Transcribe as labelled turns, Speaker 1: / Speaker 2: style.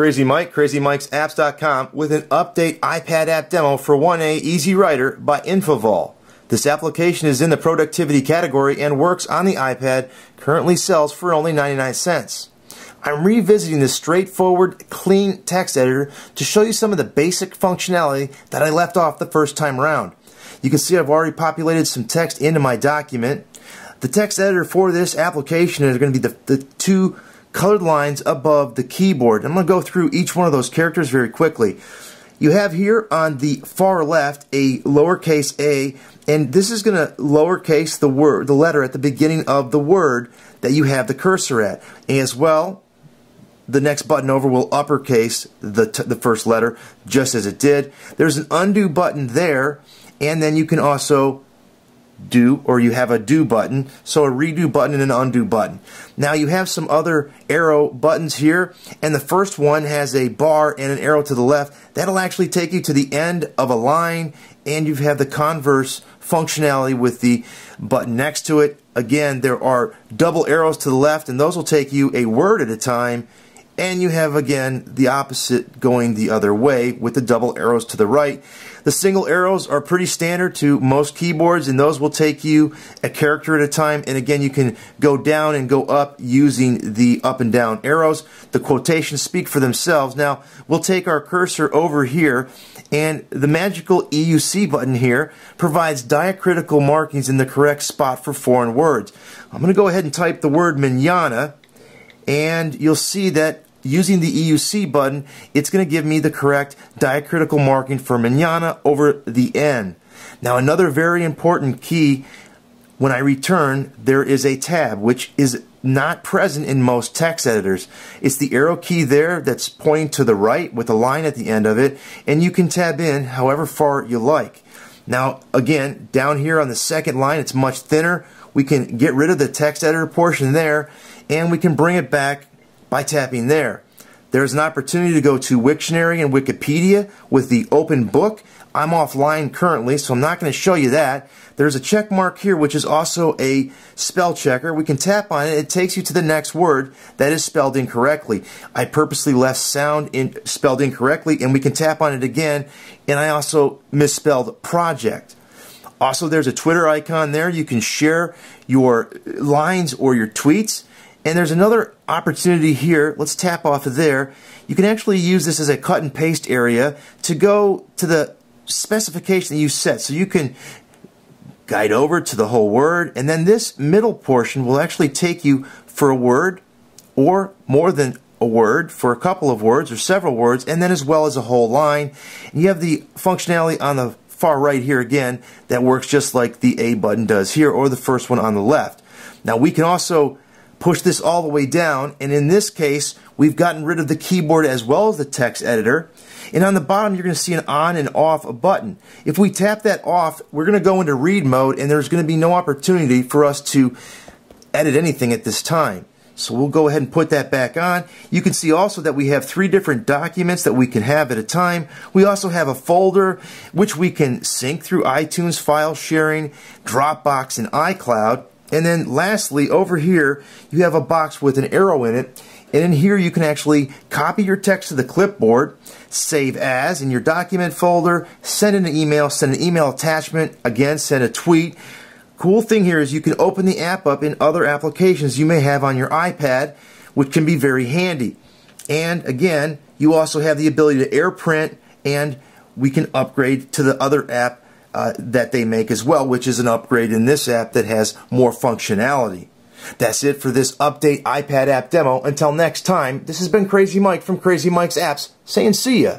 Speaker 1: Crazy Mike, CrazyMikesApps.com with an update iPad app demo for 1A Easy Writer by Infovole. This application is in the productivity category and works on the iPad, currently sells for only 99 cents. I'm revisiting this straightforward, clean text editor to show you some of the basic functionality that I left off the first time around. You can see I've already populated some text into my document. The text editor for this application is going to be the, the two colored lines above the keyboard. I'm going to go through each one of those characters very quickly. You have here on the far left a lowercase a, and this is going to lowercase the word, the letter at the beginning of the word that you have the cursor at. As well, the next button over will uppercase the, the first letter just as it did. There's an undo button there, and then you can also do or you have a do button. So a redo button and an undo button. Now you have some other arrow buttons here and the first one has a bar and an arrow to the left. That'll actually take you to the end of a line and you have the converse functionality with the button next to it. Again there are double arrows to the left and those will take you a word at a time and you have again the opposite going the other way with the double arrows to the right. The single arrows are pretty standard to most keyboards and those will take you a character at a time and again you can go down and go up using the up and down arrows. The quotations speak for themselves. Now we'll take our cursor over here and the magical EUC button here provides diacritical markings in the correct spot for foreign words. I'm going to go ahead and type the word manana and you'll see that using the EUC button, it's going to give me the correct diacritical marking for manana over the N. Now another very important key, when I return, there is a tab, which is not present in most text editors. It's the arrow key there that's pointing to the right with a line at the end of it, and you can tab in however far you like. Now, again, down here on the second line, it's much thinner. We can get rid of the text editor portion there, and we can bring it back by tapping there. There's an opportunity to go to Wiktionary and Wikipedia with the open book. I'm offline currently, so I'm not going to show you that. There's a check mark here, which is also a spell checker. We can tap on it. It takes you to the next word that is spelled incorrectly. I purposely left sound in, spelled incorrectly, and we can tap on it again. And I also misspelled project. Also, there's a Twitter icon there. You can share your lines or your tweets. And there's another opportunity here. Let's tap off of there. You can actually use this as a cut and paste area to go to the specification that you set. So you can guide over to the whole word. And then this middle portion will actually take you for a word or more than a word for a couple of words or several words and then as well as a whole line. And you have the functionality on the far right here again that works just like the A button does here or the first one on the left. Now we can also push this all the way down, and in this case, we've gotten rid of the keyboard as well as the text editor. And on the bottom, you're going to see an on and off button. If we tap that off, we're going to go into read mode, and there's going to be no opportunity for us to edit anything at this time. So we'll go ahead and put that back on. You can see also that we have three different documents that we can have at a time. We also have a folder which we can sync through iTunes file sharing, Dropbox, and iCloud. And then lastly, over here, you have a box with an arrow in it. And in here, you can actually copy your text to the clipboard, save as in your document folder, send an email, send an email attachment, again, send a tweet. Cool thing here is you can open the app up in other applications you may have on your iPad, which can be very handy. And again, you also have the ability to AirPrint, and we can upgrade to the other app uh, that they make as well, which is an upgrade in this app that has more functionality. That's it for this update iPad app demo. Until next time, this has been Crazy Mike from Crazy Mike's Apps saying see ya.